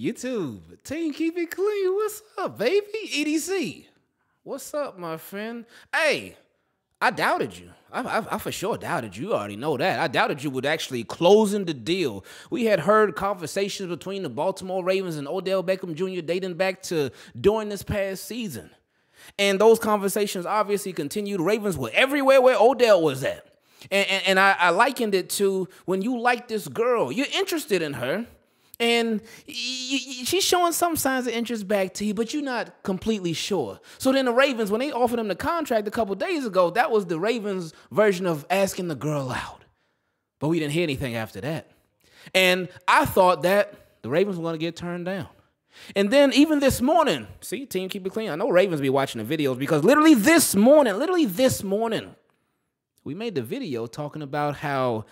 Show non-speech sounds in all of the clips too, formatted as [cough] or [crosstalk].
YouTube. Team keep it clean. What's up, baby? EDC. What's up, my friend? Hey, I doubted you. I, I, I, for sure doubted you. You already know that. I doubted you would actually closing the deal. We had heard conversations between the Baltimore Ravens and Odell Beckham Jr. dating back to during this past season. And those conversations obviously continued. Ravens were everywhere where Odell was at. And, and, and I, I likened it to when you like this girl, you're interested in her and she's showing some signs of interest back to you, but you're not completely sure. So then the Ravens, when they offered him the contract a couple days ago, that was the Ravens' version of asking the girl out. But we didn't hear anything after that. And I thought that the Ravens were going to get turned down. And then even this morning, see, team keep it clean. I know Ravens be watching the videos because literally this morning, literally this morning, we made the video talking about how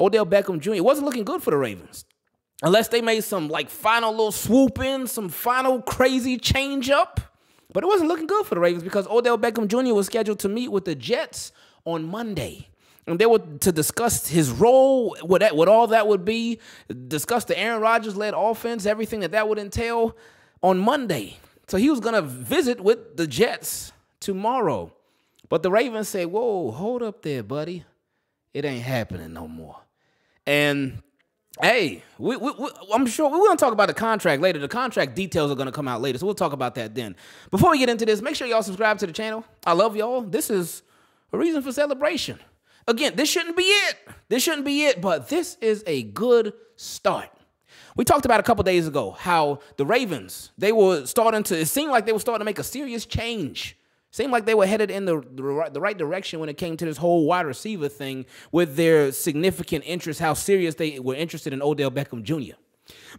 Odell Beckham Jr. wasn't looking good for the Ravens unless they made some like final little swoop in, some final crazy change up. But it wasn't looking good for the Ravens because Odell Beckham Jr. was scheduled to meet with the Jets on Monday. And they were to discuss his role, what that, what all that would be, discuss the Aaron Rodgers led offense, everything that that would entail on Monday. So he was going to visit with the Jets tomorrow. But the Ravens say, Whoa, hold up there, buddy. It ain't happening no more. And Hey, we, we, we, I'm sure we're going to talk about the contract later. The contract details are going to come out later, so we'll talk about that then. Before we get into this, make sure y'all subscribe to the channel. I love y'all. This is a reason for celebration. Again, this shouldn't be it. This shouldn't be it, but this is a good start. We talked about a couple days ago how the Ravens, they were starting to, it seemed like they were starting to make a serious change Seemed like they were headed in the, the, the right direction when it came to this whole wide receiver thing with their significant interest, how serious they were interested in Odell Beckham Jr.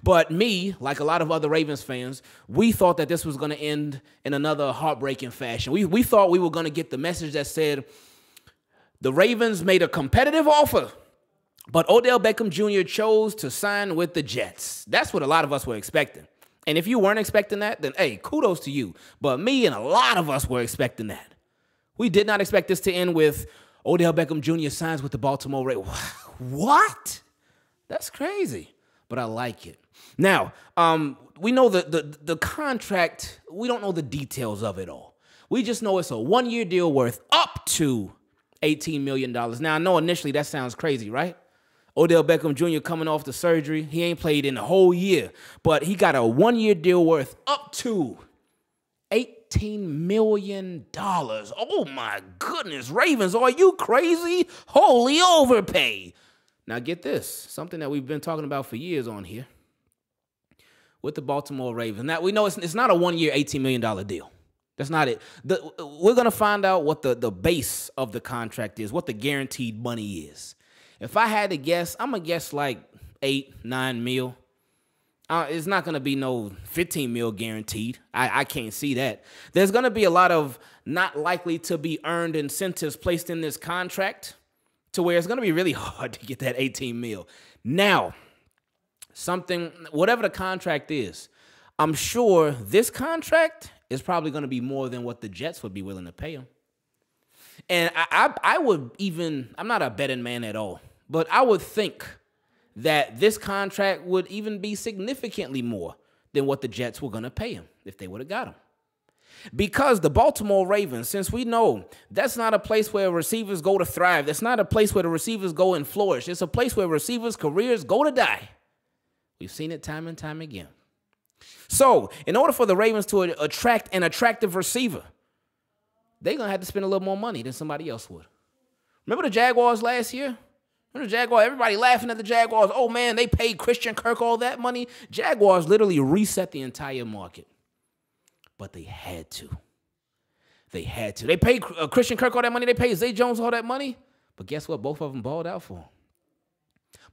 But me, like a lot of other Ravens fans, we thought that this was going to end in another heartbreaking fashion. We, we thought we were going to get the message that said the Ravens made a competitive offer, but Odell Beckham Jr. chose to sign with the Jets. That's what a lot of us were expecting. And if you weren't expecting that, then hey, kudos to you. But me and a lot of us were expecting that. We did not expect this to end with Odell Beckham Jr. signs with the Baltimore Ravens. [laughs] What? That's crazy. But I like it. Now, um, we know the, the the contract, we don't know the details of it all. We just know it's a one-year deal worth up to $18 million. Now, I know initially that sounds crazy, right? Odell Beckham Jr. coming off the surgery. He ain't played in a whole year, but he got a one year deal worth up to $18 million. Oh my goodness, Ravens, are you crazy? Holy overpay. Now, get this something that we've been talking about for years on here with the Baltimore Ravens. Now, we know it's, it's not a one year, $18 million deal. That's not it. The, we're going to find out what the, the base of the contract is, what the guaranteed money is. If I had to guess, I'm gonna guess like eight, nine mil. Uh, it's not gonna be no 15 mil guaranteed. I, I can't see that. There's gonna be a lot of not likely to be earned incentives placed in this contract to where it's gonna be really [laughs] hard to get that 18 mil. Now, something, whatever the contract is, I'm sure this contract is probably gonna be more than what the Jets would be willing to pay him. And I, I, I would even, I'm not a betting man at all. But I would think that this contract would even be significantly more than what the Jets were going to pay him if they would have got him. Because the Baltimore Ravens, since we know that's not a place where receivers go to thrive, that's not a place where the receivers go and flourish, it's a place where receivers' careers go to die. We've seen it time and time again. So, in order for the Ravens to attract an attractive receiver, they're going to have to spend a little more money than somebody else would. Remember the Jaguars last year? The Jaguar, everybody laughing at the Jaguars. Oh man, they paid Christian Kirk all that money. Jaguars literally reset the entire market, but they had to. They had to. They paid uh, Christian Kirk all that money. They paid Zay Jones all that money. But guess what? Both of them balled out for him.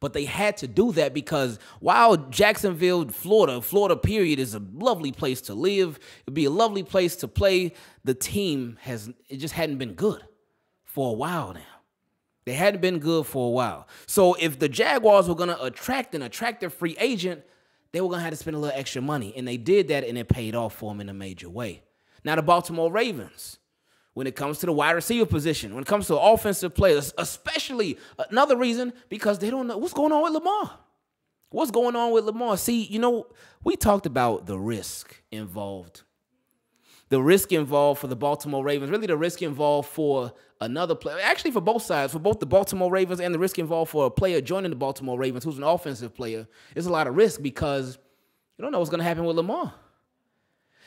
But they had to do that because while Jacksonville, Florida, Florida period is a lovely place to live, it'd be a lovely place to play. The team has it just hadn't been good for a while now. They hadn't been good for a while. So if the Jaguars were going to attract an attractive free agent, they were going to have to spend a little extra money. And they did that, and it paid off for them in a major way. Now, the Baltimore Ravens, when it comes to the wide receiver position, when it comes to offensive players, especially another reason because they don't know what's going on with Lamar. What's going on with Lamar? See, you know, we talked about the risk involved. The risk involved for the Baltimore Ravens, really the risk involved for another player, actually for both sides, for both the Baltimore Ravens and the risk involved for a player joining the Baltimore Ravens who's an offensive player, is a lot of risk because you don't know what's going to happen with Lamar.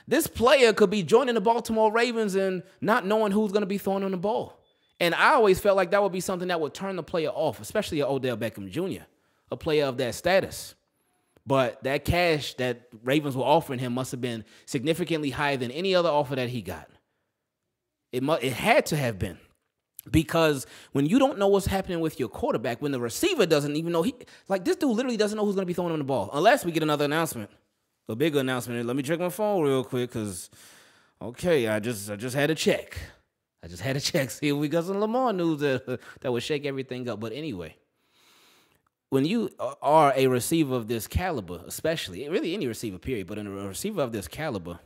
This player could be joining the Baltimore Ravens and not knowing who's going to be throwing on the ball. And I always felt like that would be something that would turn the player off, especially Odell Beckham Jr., a player of that status. But that cash that Ravens were offering him must have been significantly higher than any other offer that he got. It mu- it had to have been. Because when you don't know what's happening with your quarterback, when the receiver doesn't even know he like this dude literally doesn't know who's gonna be throwing him the ball. Unless we get another announcement. A bigger announcement. Let me check my phone real quick, because okay, I just I just had to check. I just had to [laughs] check, see if we got some Lamar news that, [laughs] that would shake everything up. But anyway, when you uh, are a receiver of this caliber, especially really any receiver, period, but in a receiver of this caliber,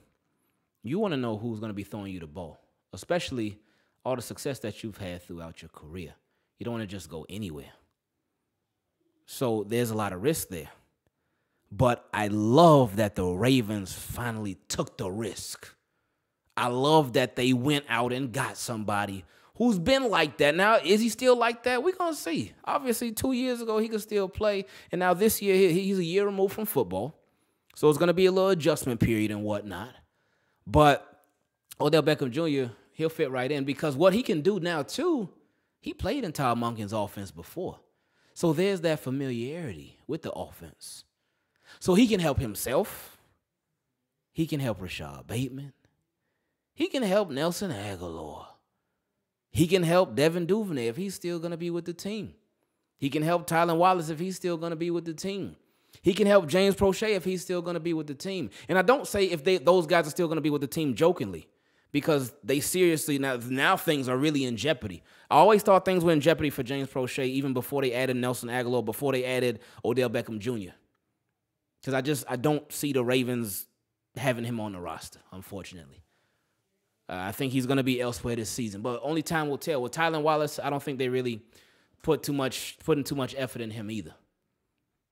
you want to know who's going to be throwing you the ball, especially all the success that you've had throughout your career. You don't want to just go anywhere. So there's a lot of risk there. But I love that the Ravens finally took the risk. I love that they went out and got somebody who's been like that. Now, is he still like that? We're going to see. Obviously, two years ago, he could still play. And now this year, he's a year removed from football. So it's going to be a little adjustment period and whatnot. But Odell Beckham Jr., he'll fit right in because what he can do now, too, he played in Todd Monken's offense before. So there's that familiarity with the offense. So he can help himself. He can help Rashod Bateman. He can help Nelson Agholor. He can help Devin Duvernay if he's still going to be with the team. He can help Tylan Wallace if he's still going to be with the team. He can help James Proche if he's still going to be with the team. And I don't say if they, those guys are still going to be with the team jokingly because they seriously now now things are really in jeopardy. I always thought things were in jeopardy for James Proche even before they added Nelson Agholor, before they added Odell Beckham Jr. Because I just I don't see the Ravens having him on the roster, unfortunately. Uh, I think he's going to be elsewhere this season, but only time will tell. With Tylan Wallace, I don't think they really put too much putting too much effort in him either.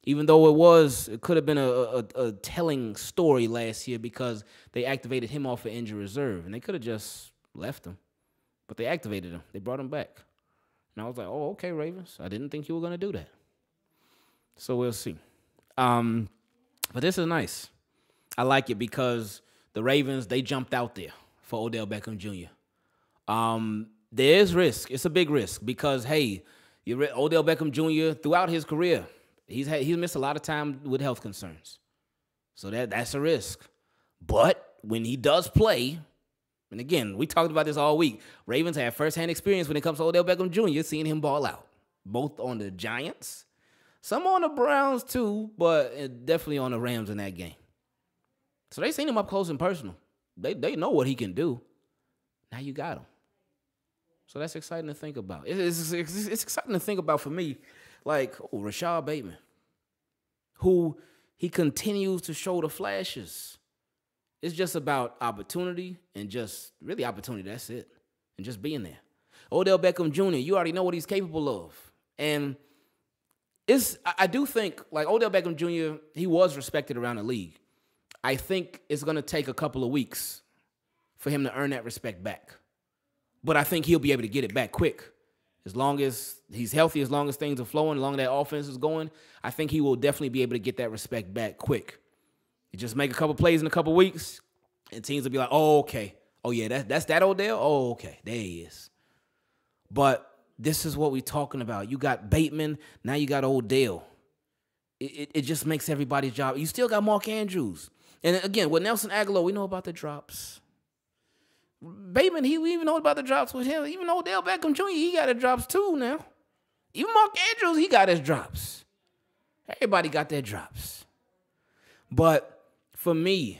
Even though it was, it could have been a, a, a telling story last year because they activated him off of injury reserve, and they could have just left him, but they activated him. They brought him back, and I was like, "Oh, okay, Ravens. I didn't think you were going to do that." So we'll see. Um, but this is nice. I like it because the Ravens they jumped out there for Odell Beckham Jr. Um, there is risk. It's a big risk because hey, you Odell Beckham Jr. throughout his career, he's had he's missed a lot of time with health concerns. So that that's a risk. But when he does play, and again, we talked about this all week. Ravens have firsthand experience when it comes to Odell Beckham Jr. seeing him ball out, both on the Giants, some on the Browns too, but uh, definitely on the Rams in that game. So they seen him up close and personal. They they know what he can do. Now you got him. So that's exciting to think about. It's, it's, it's exciting to think about for me, like oh, Rashod Bateman, who he continues to show the flashes. It's just about opportunity and just really opportunity. That's it, and just being there. Odell Beckham Jr. You already know what he's capable of, and it's I do think like Odell Beckham Jr. He was respected around the league. I think it's going to take a couple of weeks for him to earn that respect back. But I think he'll be able to get it back quick. As long as he's healthy, as long as things are flowing, as long as that offense is going, I think he will definitely be able to get that respect back quick. You just make a couple plays in a couple weeks, and teams will be like, oh, okay. Oh, yeah, that's, that's that Odell? Oh, okay. There he is. But this is what we're talking about. You got Bateman, now you got Odell. It, it, it just makes everybody's job. You still got Mark Andrews. And again, with Nelson Agholor, we know about the drops. Bateman, he we even know about the drops with him. Even Odell Beckham Jr., he got the drops too now. Even Mark Andrews, he got his drops. Everybody got their drops. But for me,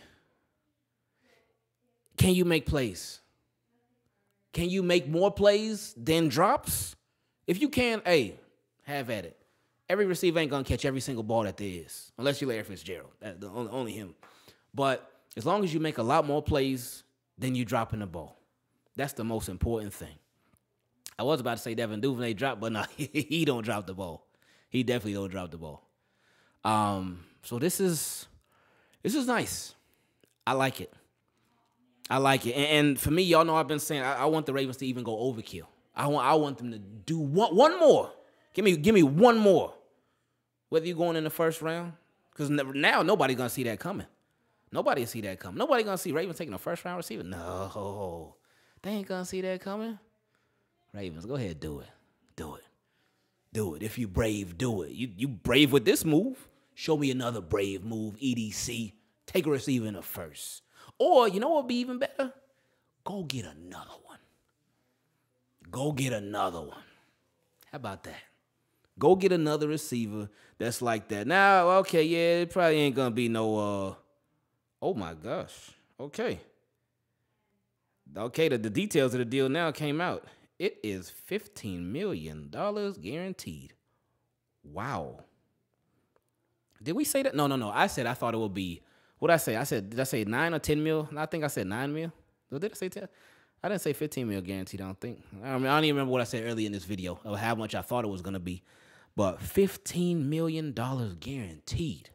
can you make plays? Can you make more plays than drops? If you can, hey, have at it. Every receiver ain't gonna catch every single ball that there is, unless you Larry Fitzgerald. Only him. But as long as you make a lot more plays than you dropping the ball, that's the most important thing. I was about to say Devin Duvernay dropped, but no, [laughs] he don't drop the ball. He definitely don't drop the ball. Um, so this is this is nice. I like it. I like it. And, and for me, y'all know I've been saying I, I, want the Ravens to even go overkill. I want I want them to do one one more. Give me give me one more. Whether you're going in the first round, because now nobody's gonna see that coming. Nobody see that coming. Nobody gonna see Ravens taking a first round receiver. No, they ain't gonna see that coming. Ravens, go ahead, do it, do it, do it. If you brave, do it. You you brave with this move. Show me another brave move. EDC, take a receiver in the first. Or you know what would be even better? Go get another one. Go get another one. How about that? Go get another receiver that's like that. Now, okay, yeah, it probably ain't gonna be no uh Oh my gosh. Okay. Okay, the, the details of the deal now came out. It is $15 million guaranteed. Wow. Did we say that? No, no, no. I said I thought it would be, what did I say? I said, did I say nine or 10 mil? I think I said nine mil. Did I say 10? I didn't say 15 mil guaranteed, I don't think. I, mean, I don't even remember what I said earlier in this video of how much I thought it was going to be. But $15 million guaranteed.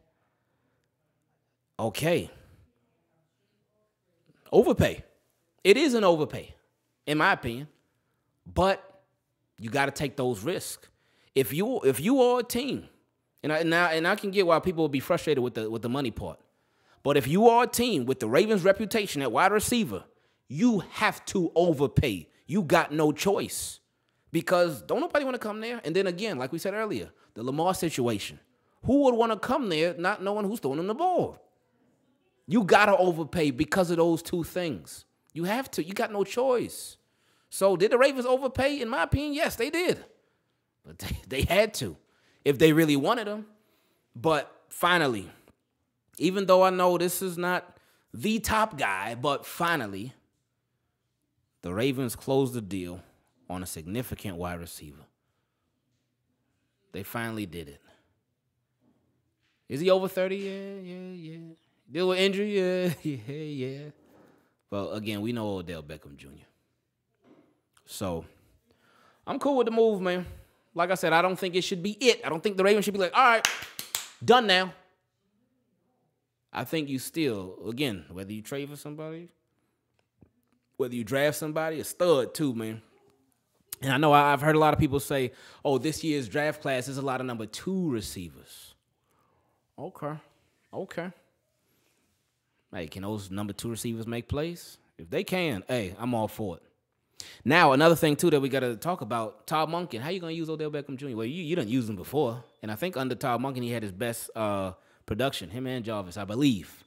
Okay overpay. It is an overpay, in my opinion. But you got to take those risks. If you if you are a team, and I now and I can get why people will be frustrated with the with the money part. But if you are a team with the Ravens' reputation at wide receiver, you have to overpay. You got no choice. Because don't nobody want to come there. And then again, like we said earlier, the Lamar situation. Who would want to come there not knowing who's throwing them the ball? You gotta overpay because of those two things. You have to. You got no choice. So did the Ravens overpay? In my opinion, yes, they did. But they, [laughs] they had to if they really wanted them. But finally, even though I know this is not the top guy, but finally, the Ravens closed the deal on a significant wide receiver. They finally did it. Is he over 30? Yeah, yeah, yeah. Deal with injury, [laughs] yeah, yeah, yeah. But again, we know Odell Beckham Jr. So I'm cool with the move, man. Like I said, I don't think it should be it. I don't think the Ravens should be like, all right, done now. I think you still, again, whether you trade for somebody, whether you draft somebody, a stud too, man. And I know I've heard a lot of people say, oh, this year's draft class is a lot of number two receivers. Okay. Okay. Hey, can those number two receivers make plays? If they can, hey, I'm all for it. Now, another thing too that we got to talk about, Todd Monken. How you gonna use Odell Beckham Jr.? Well, you you didn't use him before, and I think under Todd Monken he had his best uh, production, him and Jarvis, I believe.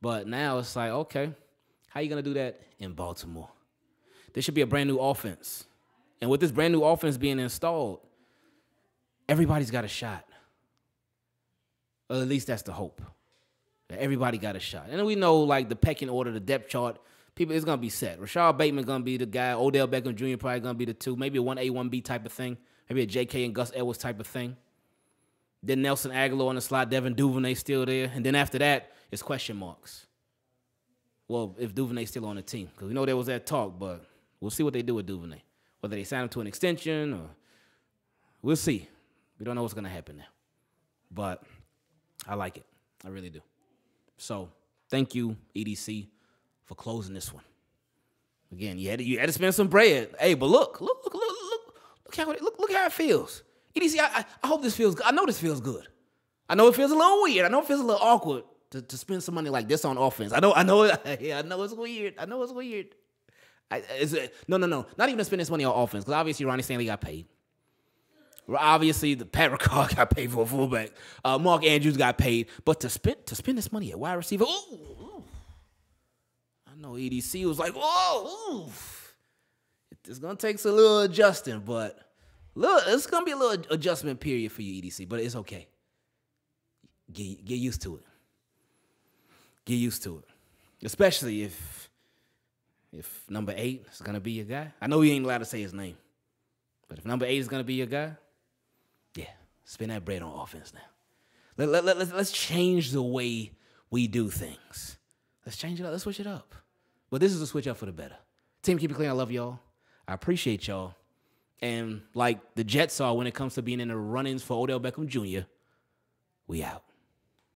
But now it's like, okay, how you gonna do that in Baltimore? There should be a brand new offense, and with this brand new offense being installed, everybody's got a shot. Or at least that's the hope. Everybody got a shot. And we know like the pecking order, the depth chart, people it's gonna be set. Rashod Bateman gonna be the guy. Odell Beckham Jr. probably gonna be the two. Maybe a one A, one B type of thing. Maybe a J.K. and Gus Edwards type of thing. Then Nelson Agholor on the slot, Devin Duvernay still there, and then after that, it's question marks. Well, if Duvernay's still on the team, because we know there was that talk, but we'll see what they do with Duvernay. Whether they sign him to an extension or we'll see. We don't know what's gonna happen now, but I like it. I really do. So thank you, EDC, for closing this one. Again, you had to, you had to spend some bread. Hey, but look, look, look, look, look, look how it, look, look how it feels. EDC, I, I hope this feels good. I know this feels good. I know it feels a little weird. I know it feels a little awkward to, to spend some money like this on offense. I know, I know, [laughs] yeah, I know it's weird. I know it's weird. I, no, no, no, not even to spend this money on offense because obviously Ronnie Stanley got paid. Obviously, the Pat Ricard [laughs] got paid for a fullback. Uh, Mark Andrews got paid, but to spend to spend this money at wide receiver, ooh. I know EDC was like, ooh. it's gonna take a little adjusting, but look, it's gonna be a little adjustment period for you, EDC, but it's okay. Get get used to it. Get used to it, especially if if number eight is gonna be your guy. I know you ain't allowed to say his name, but if number eight is gonna be your guy, Spend that bread on offense now. Let, let, let, let's, let's change the way we do things. Let's change it up. Let's switch it up. But this is a switch up for the better. Team, keep it clean. I love y'all. I appreciate y'all. And like the Jets are when it comes to being in the run ins for Odell Beckham Jr., We out.